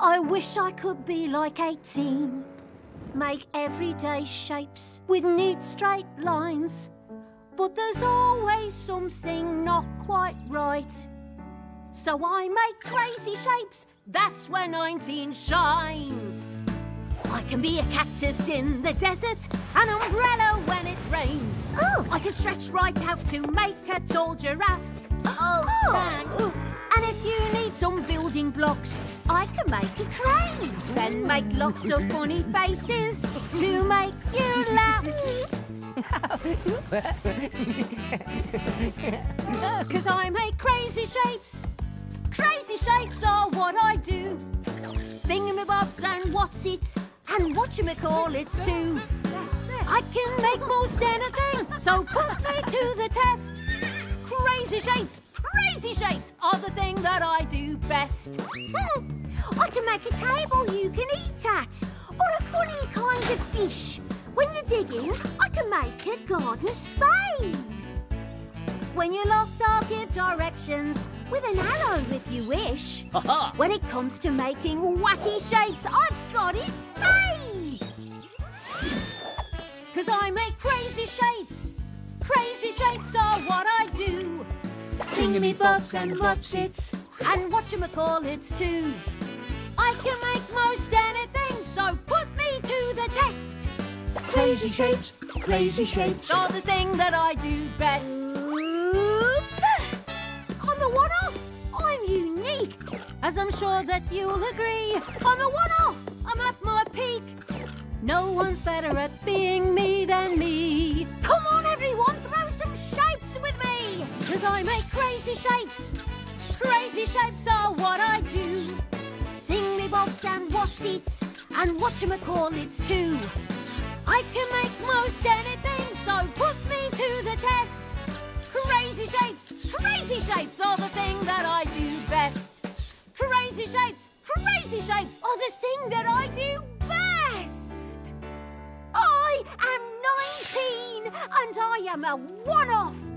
I wish I could be like 18. Make everyday shapes with neat straight lines. But there's always something not quite right. So I make crazy shapes, that's where 19 shines. I can be a cactus in the desert, an umbrella when it rains. Oh. I can stretch right out to make a tall giraffe. Oh, thanks. And if you need some building blocks, I can make a crane. Then make lots of funny faces to make you laugh. Cause I make crazy shapes. Crazy shapes are what I do. Thingamabobs and what's it and whatchamacallits too. I can make most anything, so put me to the test. Crazy shapes, crazy shapes are the thing that I do best. Hmm. I can make a table you can eat at, or a funny kind of fish. When you're digging, I can make a garden spade. When you're lost, I'll give directions with an arrow if you wish. When it comes to making wacky shapes, I've got it made. Cause I make crazy shapes. Crazy shapes Thingamybobs and whatchits and whatchamacallits too. I can make most anything, so put me to the test. Crazy shapes, crazy shapes. Are the thing that I do best. I'm a one-off. I'm unique. As I'm sure that you'll agree. I'm a one-off. I'm at my peak. No one's better at being me than me. Cause I make crazy shapes. Crazy shapes are what I do. Thingamybobs and what's-its and whatchamacallits too. I can make most anything, so put me to the test. Crazy shapes, crazy shapes are the thing that I do best. Crazy shapes, crazy shapes are the thing that I do best. I am 19 and I am a one-off